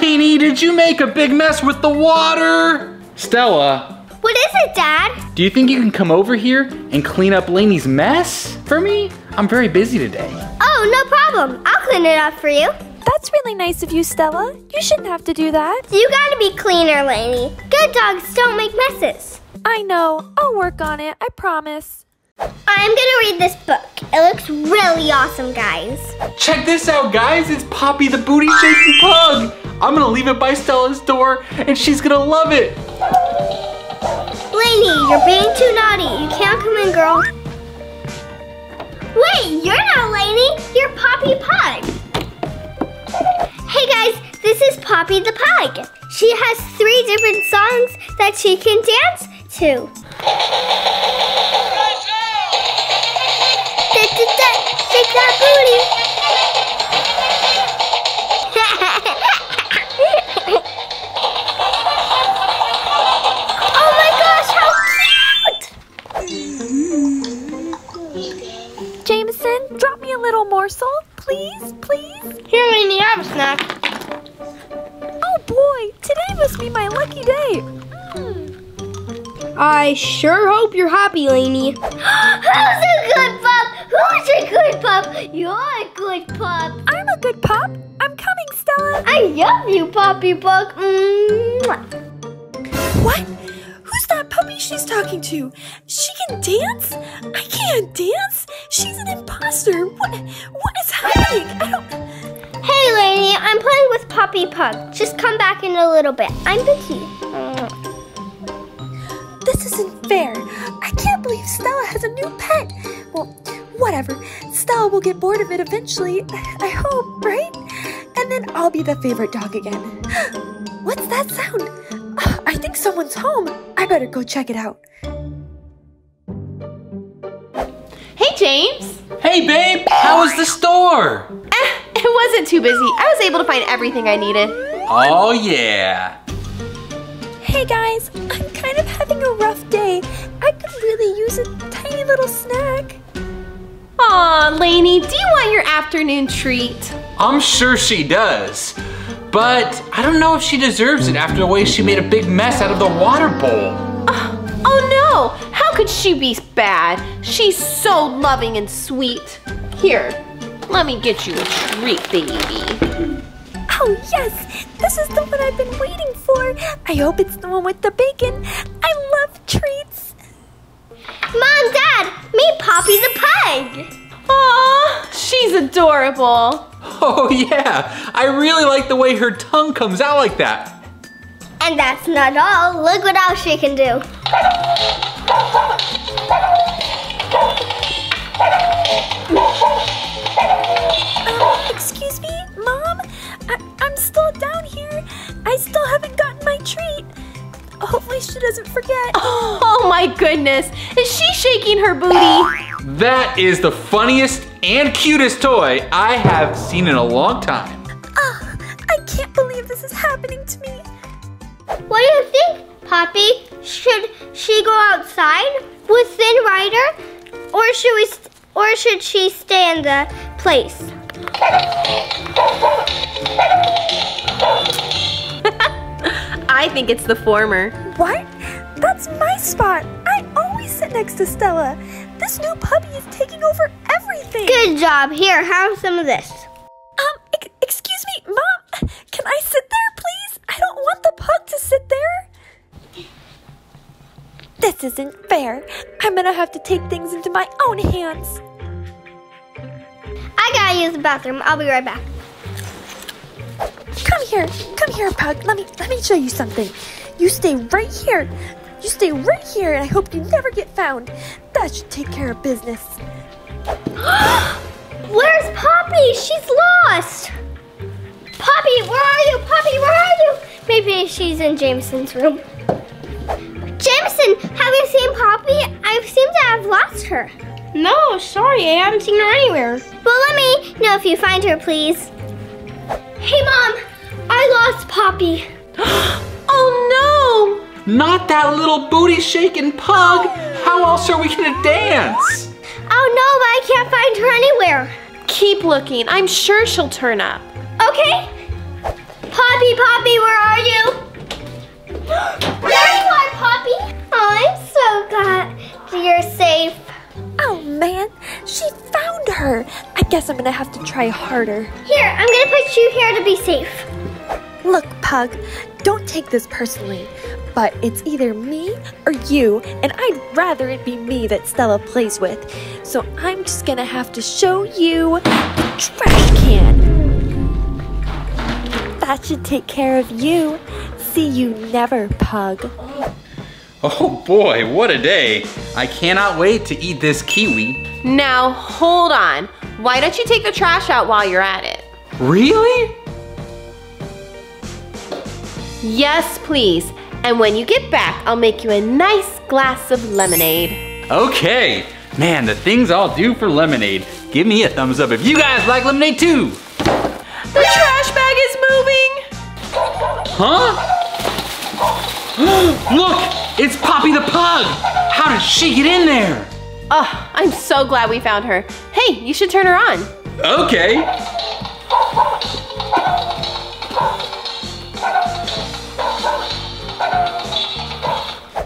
Lainey, did you make a big mess with the water? Stella, What is it, Dad? do you think you can come over here and clean up Lainey's mess for me? I'm very busy today. Oh, no problem. I'll clean it up for you. That's really nice of you, Stella. You shouldn't have to do that. You gotta be cleaner, Lainey. Good dogs don't make messes. I know. I'll work on it. I promise. I'm gonna read this book. It looks really awesome, guys. Check this out, guys. It's Poppy the booty shaking pug. I'm gonna leave it by Stella's door and she's gonna love it. Lainey, you're being too naughty. You can't come in, girl. Wait, you're not Lainey. You're Poppy Pug. Hey guys, this is Poppy the Pug. She has three different songs that she can dance to. Jameson, drop me a little morsel, please, please. Here, Lainey, have a snack. Oh boy, today must be my lucky day. Mm. I sure hope you're happy, Lainey. Who's a good pup? Who's a good pup? You're a good pup. I'm a good pup. I'm coming, Stella. I love you, Poppy Pug. Mwah. What? Who's that puppy she's talking to? She can dance? I can't dance. She's an imposter. What? What is happening? I don't. Hey, Lainey, I'm playing with Poppy Pug. Just come back in a little bit. I'm busy. This isn't fair. I can't believe Stella has a new pet. Well, whatever. Stella will get bored of it eventually. I hope, right? And then I'll be the favorite dog again. What's that sound? I think someone's home. I better go check it out. Hey, James. Hey, babe, how was the store? Eh, it wasn't too busy. I was able to find everything I needed. Oh, yeah. Hey guys, I'm kind of having a rough day. I could really use a tiny little snack. Aw, Lainey, do you want your afternoon treat? I'm sure she does. But I don't know if she deserves it after the way she made a big mess out of the water bowl. Oh no, how could she be bad? She's so loving and sweet. Here, let me get you a treat, baby. Oh yes, this is the one I've been waiting for. I hope it's the one with the bacon. I love treats. Mom, Dad, meet Poppy the Pug. Aw, she's adorable. Oh, yeah. I really like the way her tongue comes out like that. And that's not all. Look what else she can do. Um, excuse me, Mom? I- I'm still down here. I still haven't gotten my treat. Hopefully she doesn't forget. Oh my goodness, is she shaking her booty? That is the funniest and cutest toy I have seen in a long time. Ah, I can't believe this is happening to me. What do you think, Poppy? Should she go outside with Thin Rider, or should we, st- or should she stay in the place? I think it's the former. What? That's my spot. I always sit next to Stella. This new puppy is taking over everything. Good job. Here, have some of this. Um, ex- excuse me, Mom. Can I sit there, please? I don't want the pug to sit there. This isn't fair. I'm gonna have to take things into my own hands. I gotta use the bathroom. I'll be right back. Come here, come here, Pug. Let me let me show you something. You stay right here. You stay right here, and I hope you never get found. That should take care of business. Where's Poppy? She's lost. Poppy, where are you? Poppy, where are you? Maybe she's in Jameson's room. Poppy? I seem to have lost her. No, sorry, I haven't seen her anywhere. Well, let me know if you find her, please. Hey, Mom, I lost Poppy. Oh no! Not that little booty shaking pug. How else are we gonna dance? Oh no, but I can't find her anywhere. Keep looking. I'm sure she'll turn up. Okay. Poppy, Poppy, where are you? there you are, Poppy. I'm so glad you're safe. Oh man, she found her. I guess I'm gonna have to try harder. Here, I'm gonna put you here to be safe. Look, Pug, don't take this personally, but it's either me or you, and I'd rather it be me that Stella plays with. So I'm just gonna have to show you the trash can. That should take care of you. See you never, Pug. Oh boy, what a day. I cannot wait to eat this kiwi. Now, hold on. Why don't you take the trash out while you're at it? Really? Yes, please. And when you get back, I'll make you a nice glass of lemonade. Okay. Man, the things I'll do for lemonade. Give me a thumbs up if you guys like lemonade too. The trash bag is moving. Huh? Look, it's Poppy the Pug. How did she get in there? Oh, I'm so glad we found her. Hey, you should turn her on. Okay.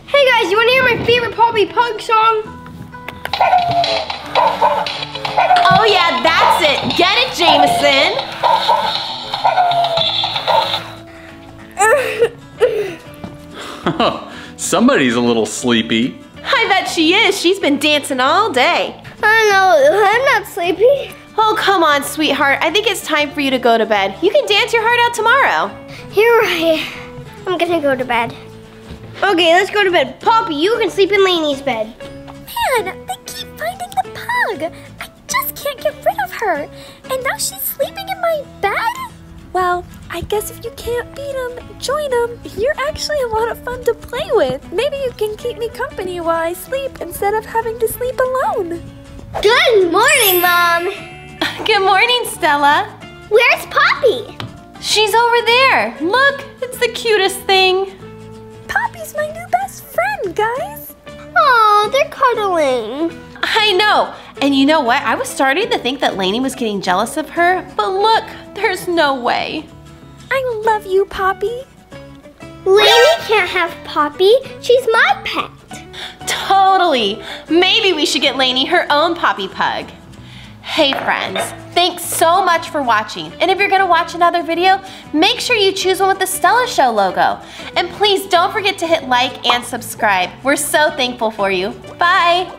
Hey guys, you wanna hear my favorite Poppy Pug song? Oh yeah, that's Somebody's a little sleepy. I bet she is. She's been dancing all day. I know, I'm not sleepy. Oh, come on, sweetheart. I think it's time for you to go to bed. You can dance your heart out tomorrow. You're right. I'm gonna go to bed. Okay, let's go to bed. Poppy, you can sleep in Lainey's bed. Man, they keep finding the pug. I just can't get rid of her. And now she's sleeping in my bed? Well, I guess if you can't beat them, join them. You're actually a lot of fun to play with. Maybe you can keep me company while I sleep instead of having to sleep alone. Good morning, Mom. Good morning, Stella. Where's Poppy? She's over there. Look, it's the cutest thing. Poppy's my new best friend, guys. Oh, they're cuddling. I know. And you know what? I was starting to think that Lainey was getting jealous of her, but look, there's no way. I love you, Poppy. Lainey can't have Poppy. She's my pet. Totally. Maybe we should get Lainey her own Poppy Pug. Hey friends, thanks so much for watching. And if you're gonna watch another video, make sure you choose one with the Stella Show logo. And please don't forget to hit like and subscribe. We're so thankful for you. Bye.